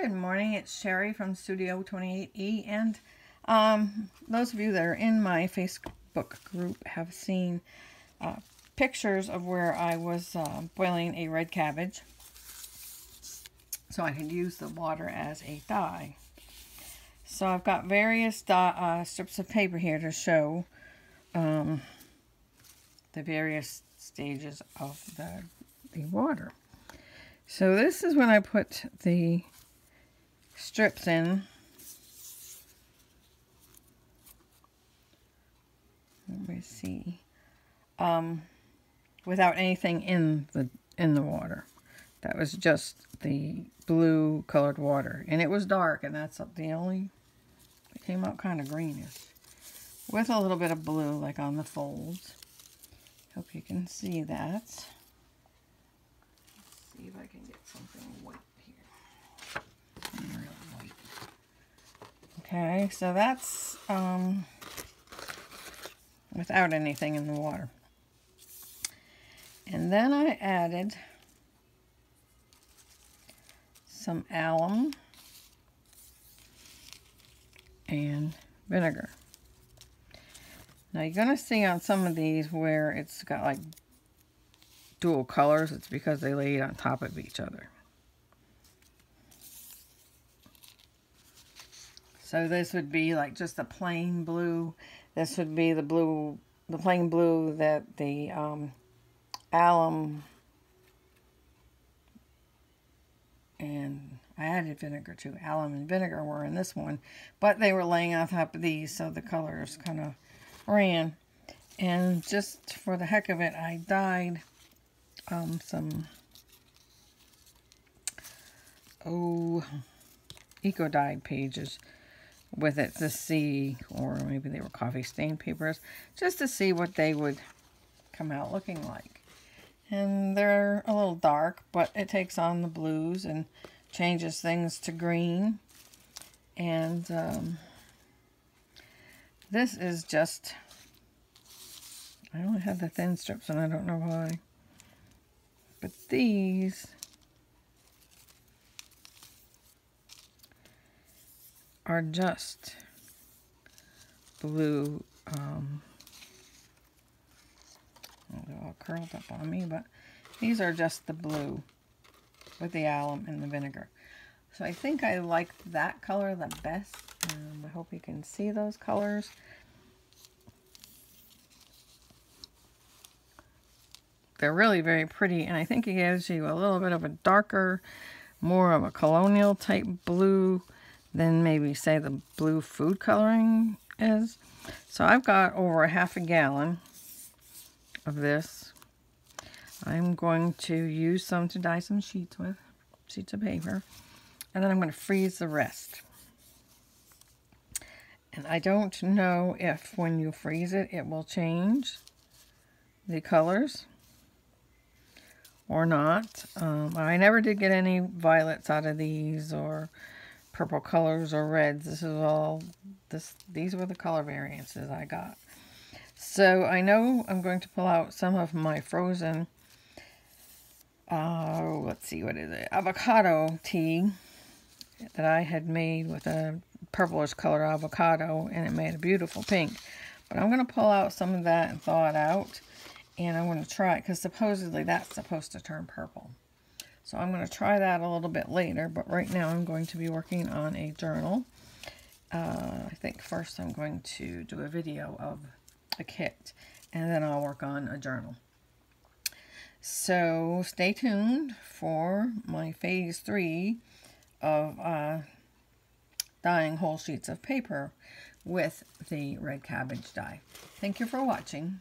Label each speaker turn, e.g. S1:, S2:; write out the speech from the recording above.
S1: Good morning, it's Sherri from Studio 28E and um, those of you that are in my Facebook group have seen uh, pictures of where I was uh, boiling a red cabbage so I could use the water as a dye. So I've got various uh, strips of paper here to show um, the various stages of the, the water. So this is when I put the strips in. Let me see. Um, without anything in the in the water. That was just the blue colored water. And it was dark, and that's the only, it came out kind of greenish. With a little bit of blue, like on the folds. Hope you can see that. Let's see if I can get something white Okay, so that's um, without anything in the water. And then I added some alum and vinegar. Now you're going to see on some of these where it's got like dual colors. It's because they laid on top of each other. So this would be like just a plain blue. This would be the blue, the plain blue that the um, alum and I added vinegar too. Alum and vinegar were in this one, but they were laying on top of these, so the colors kind of ran. And just for the heck of it, I dyed um, some, oh, eco dyed pages with it to see, or maybe they were coffee stain papers, just to see what they would come out looking like. And they're a little dark but it takes on the blues and changes things to green. And um, this is just I only have the thin strips and I don't know why. But these are just blue um, all curled up on me, but these are just the blue with the alum and the vinegar. So I think I like that color the best. Um, I hope you can see those colors. They're really very pretty, and I think it gives you a little bit of a darker, more of a colonial type blue than maybe, say, the blue food coloring is. So I've got over a half a gallon of this. I'm going to use some to dye some sheets with, sheets of paper. And then I'm going to freeze the rest. And I don't know if when you freeze it, it will change the colors or not. Um, I never did get any violets out of these or purple colors or reds. This is all, this. these were the color variances I got. So I know I'm going to pull out some of my frozen, uh, let's see, what is it, avocado tea that I had made with a purplish color avocado, and it made a beautiful pink. But I'm going to pull out some of that and thaw it out, and I'm going to try it, because supposedly that's supposed to turn purple. So I'm going to try that a little bit later, but right now I'm going to be working on a journal. Uh, I think first I'm going to do a video of a kit and then I'll work on a journal. So stay tuned for my phase three of uh, dyeing whole sheets of paper with the red cabbage dye. Thank you for watching.